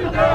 Canada!